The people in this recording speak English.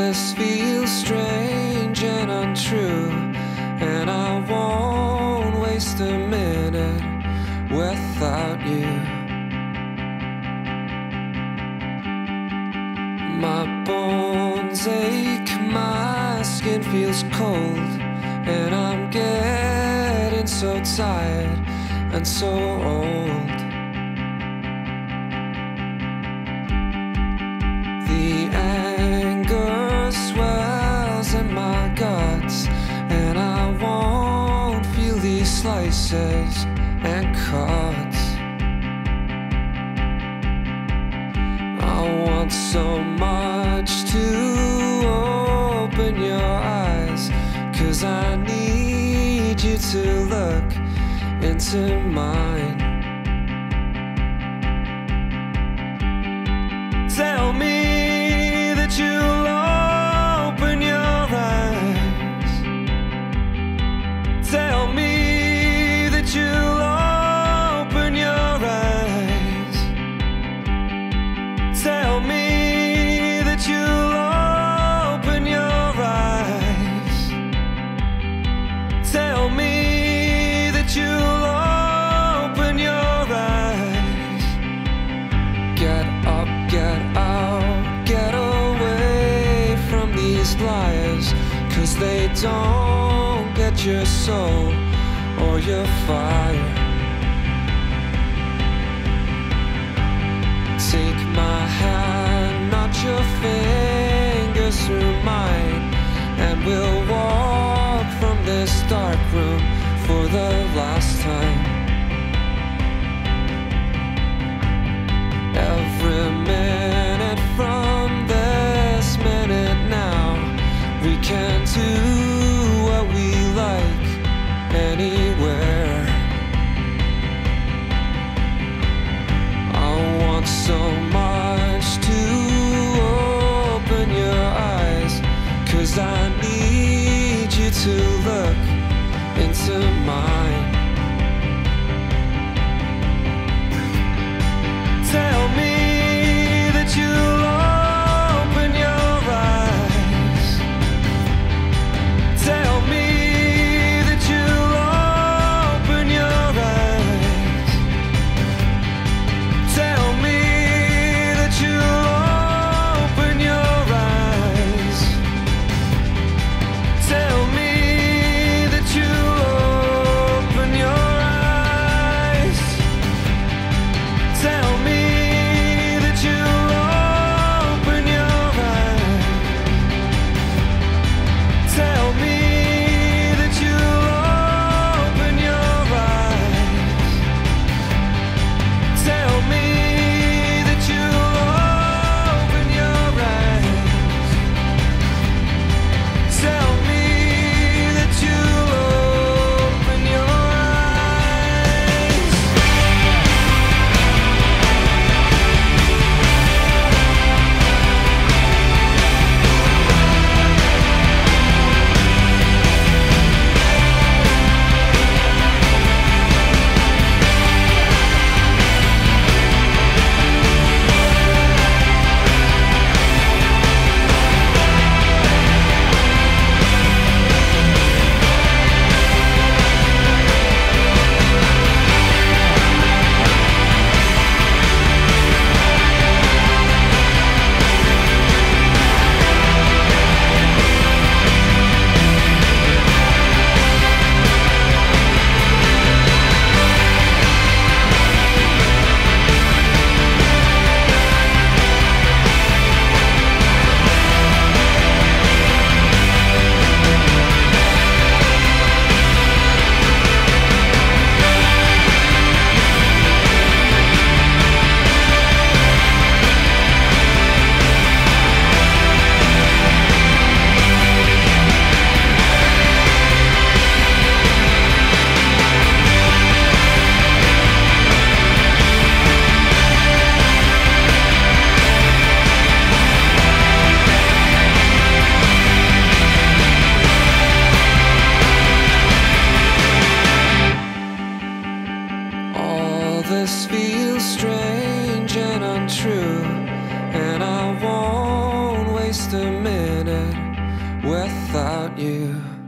this feels strange and untrue, and I won't waste a minute without you. My bones ache, my skin feels cold, and I'm getting so tired and so old. And cuts. I want so much to open your eyes, cause I need you to look into mine. You'll open your eyes. Tell me that you'll open your eyes. Tell me that you'll open your eyes. Get up, get out, get away from these liars. Cause they don't get your soul or your fire. Take my hand, knot your fingers through mine, and we'll walk from this dark room for the last time. Cause you.